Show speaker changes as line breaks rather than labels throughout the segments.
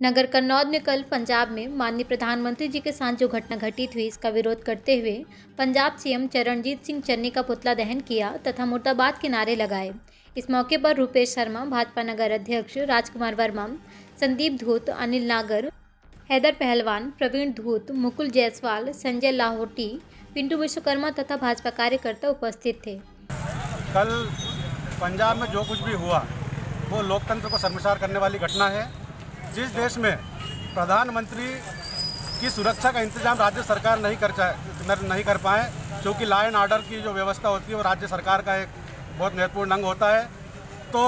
नगर कन्नौज में कल पंजाब में माननीय प्रधानमंत्री जी के साथ जो घटना घटित हुई इसका विरोध करते हुए पंजाब सीएम चरणजीत सिंह चन्नी का पुतला दहन किया तथा मुर्दाबाद के नारे लगाए। इस मौके पर रूपेश शर्मा, भाजपा नगर अध्यक्ष राजकुमार वर्मा, संदीप धूत, अनिल नागर, हैदर पहलवान, प्रवीण धूत, मुकुल जायसवाल, संजय लाहौटी, पिंटू विश्वकर्मा तथा भाजपा कार्यकर्ता उपस्थित थे।
कल पंजाब में जो कुछ भी हुआ, वो लोकतंत्र को शर्मसार करने वाली घटना है। जिस देश में प्रधानमंत्री की सुरक्षा का इंतज़ाम राज्य सरकार नहीं कर चाहे नहीं कर पाए, क्योंकि लॉ एंड ऑर्डर की जो व्यवस्था होती है, वो राज्य सरकार का एक बहुत महत्वपूर्ण अंग होता है। तो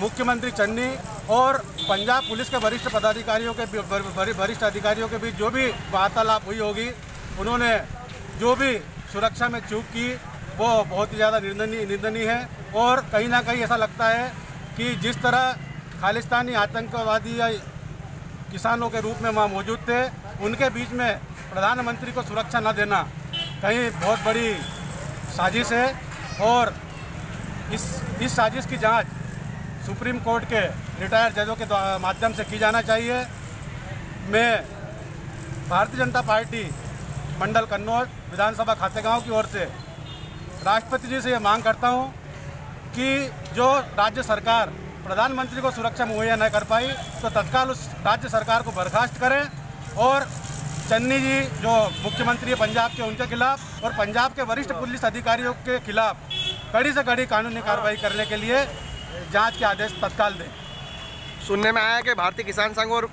मुख्यमंत्री चन्नी और पंजाब पुलिस के वरिष्ठ पदाधिकारियों के वरिष्ठ अधिकारियों के बीच जो भी वार्तालाप हुई होगी, उन्होंने जो भी सुरक्षा में चूक की, वो बहुत ही ज़्यादा निंदनीय निंदनीय है। और कहीं ना कहीं ऐसा लगता है कि जिस तरह खालिस्तानी आतंकवादी किसानों के रूप में वहाँ मौजूद थे, उनके बीच में प्रधानमंत्री को सुरक्षा न देना कहीं बहुत बड़ी साजिश है। और इस इस साजिश की जाँच सुप्रीम कोर्ट के रिटायर्ड जजों के माध्यम से की जाना चाहिए। मैं भारतीय जनता पार्टी मंडल कन्नौज विधानसभा खातेगांव की ओर से राष्ट्रपति जी से ये मांग करता हूँ कि जो राज्य सरकार प्रधानमंत्री को सुरक्षा मुहैया न कर पाई तो तत्काल उस राज्य सरकार को बर्खास्त करें और चन्नी जी, जो मुख्यमंत्री है पंजाब के, उनके खिलाफ और पंजाब के वरिष्ठ पुलिस अधिकारियों के खिलाफ कड़ी से कड़ी कानूनी कार्रवाई करने के लिए जाँच के आदेश तत्काल दें।
सुनने में आया कि भारतीय किसान संघ और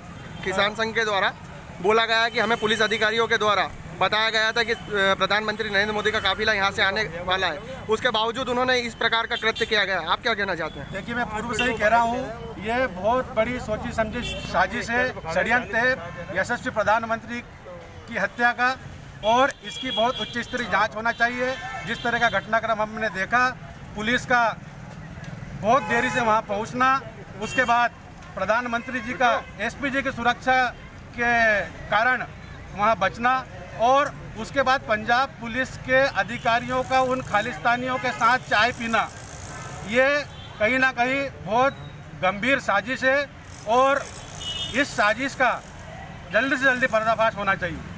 किसान संघ के द्वारा बोला गया कि हमें पुलिस अधिकारियों के द्वारा बताया गया था कि प्रधानमंत्री नरेंद्र मोदी का काफिला यहाँ से आने वाला है। उसके बावजूद उन्होंने इस प्रकार का कृत्य किया गया। आप क्या कहना चाहते हैं?
देखिए, मैं पूर्व से ही कह रहा हूँ, ये बहुत बड़ी सोची समझी साजिश है, षडयंत्र है। यशस्वी प्रधानमंत्री की हत्या का और इसकी बहुत उच्च स्तरीय जाँच होना चाहिए। जिस तरह का घटनाक्रम हमने देखा, पुलिस का बहुत देरी से वहाँ पहुँचना, उसके बाद प्रधानमंत्री जी का, एसपी जी की सुरक्षा के कारण वहाँ बचना और उसके बाद पंजाब पुलिस के अधिकारियों का, उन खालिस्तानियों के साथ चाय पीना, ये कहीं ना कहीं बहुत गंभीर साजिश है और इस साजिश का जल्दी से जल्दी पर्दाफाश होना चाहिए।